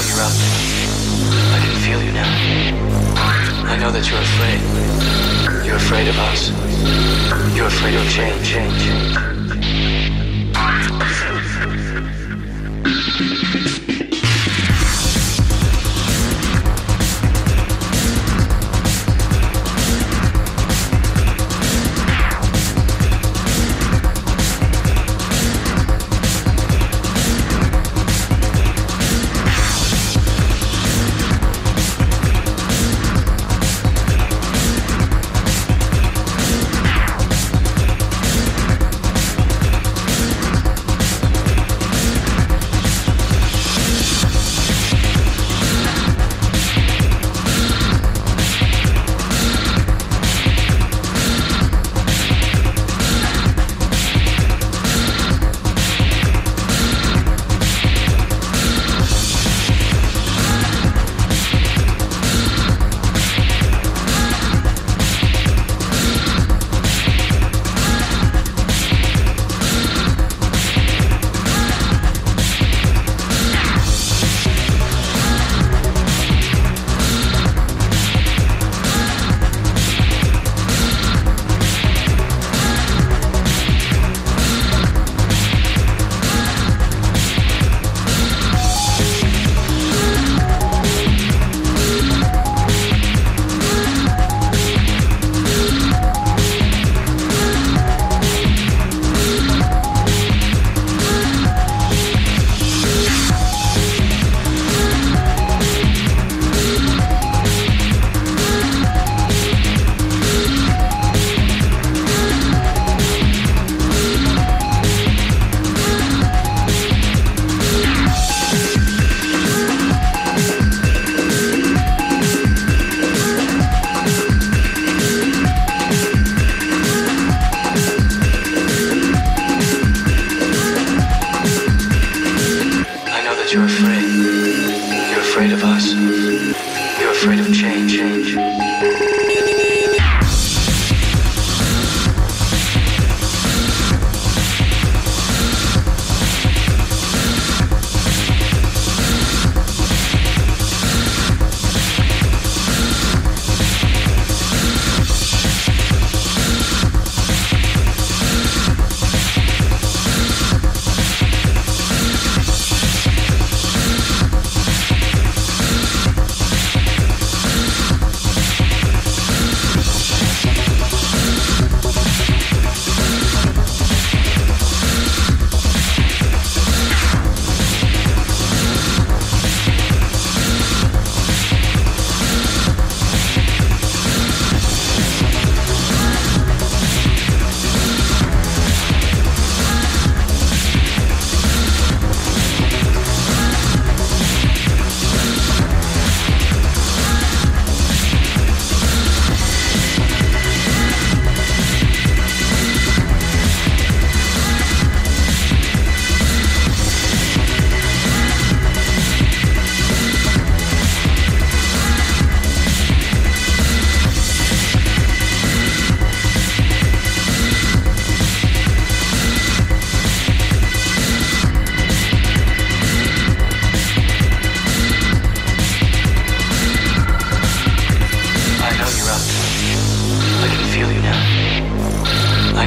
I know you're there. I can feel you now. I know that you're afraid. You're afraid of us. You're afraid of change, change,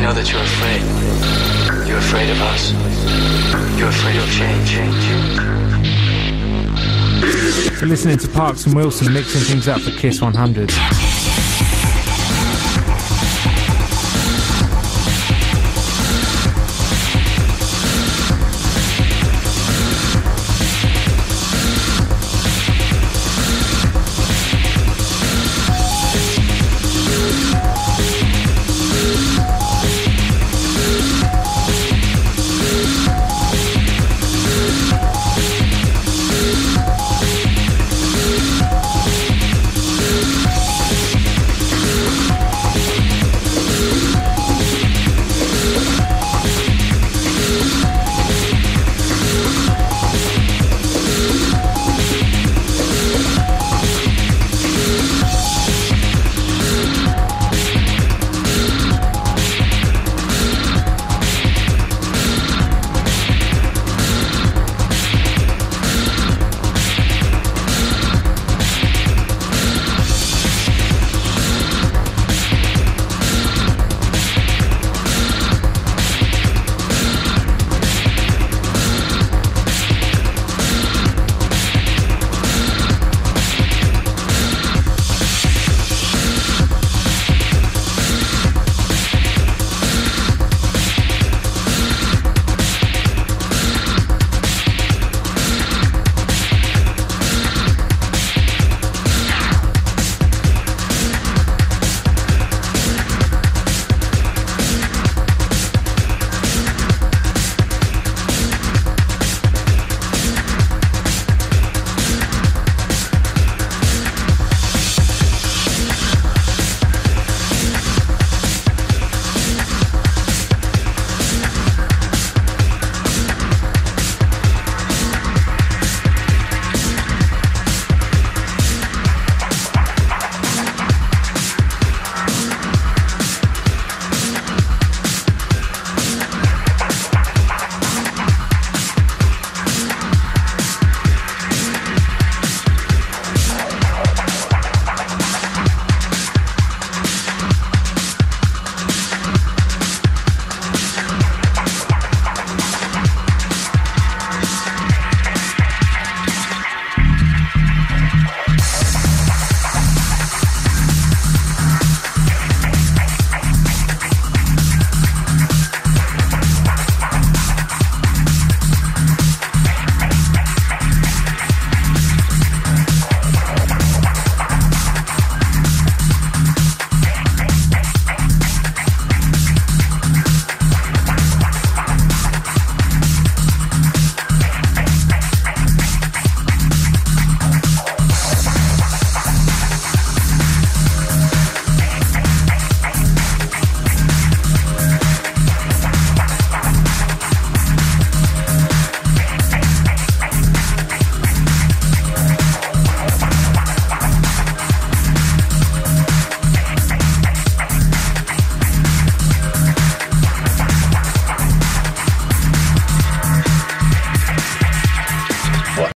know that you're afraid. You're afraid of us. You're afraid of change. change. You're listening to Parks and Wilson mixing things up for Kiss 100.